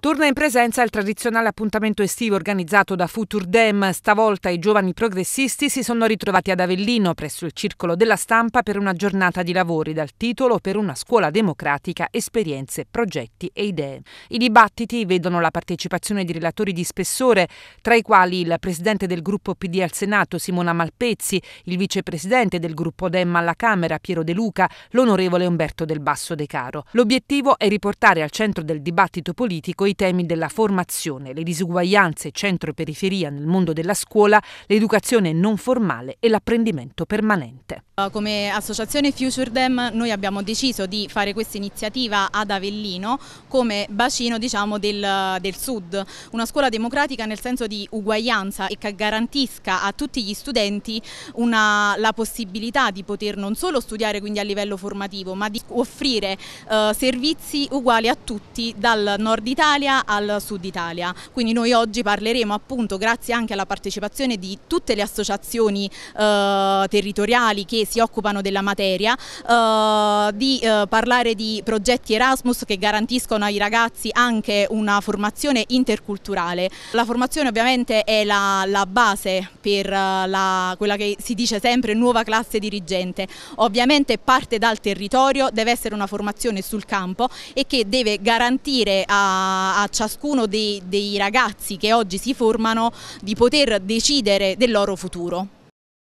Torna in presenza il tradizionale appuntamento estivo organizzato da Futur Dem. Stavolta i giovani progressisti si sono ritrovati ad Avellino presso il Circolo della Stampa per una giornata di lavori dal titolo Per una scuola democratica, esperienze, progetti e idee. I dibattiti vedono la partecipazione di relatori di spessore, tra i quali il presidente del gruppo PD al Senato Simona Malpezzi, il vicepresidente del gruppo Dem alla Camera Piero De Luca, l'onorevole Umberto Del Basso De Caro. L'obiettivo è riportare al centro del dibattito politico i temi della formazione, le disuguaglianze centro-periferia nel mondo della scuola, l'educazione non formale e l'apprendimento permanente. Come associazione Future Dem noi abbiamo deciso di fare questa iniziativa ad Avellino come bacino diciamo, del, del, sud, una scuola democratica nel senso di uguaglianza e che garantisca a tutti gli studenti una, la possibilità di poter non solo studiare quindi a livello formativo ma di offrire eh, servizi uguali a tutti dal nord Italia al sud Italia. Quindi noi oggi parleremo appunto grazie anche alla partecipazione di tutte le associazioni eh, territoriali che si occupano della materia, eh, di eh, parlare di progetti Erasmus che garantiscono ai ragazzi anche una formazione interculturale. La formazione ovviamente è la, la base per eh, la, quella che si dice sempre nuova classe dirigente, ovviamente parte dal territorio, deve essere una formazione sul campo e che deve garantire a, ciascuno dei, dei ragazzi che oggi si formano di poter decidere del loro futuro.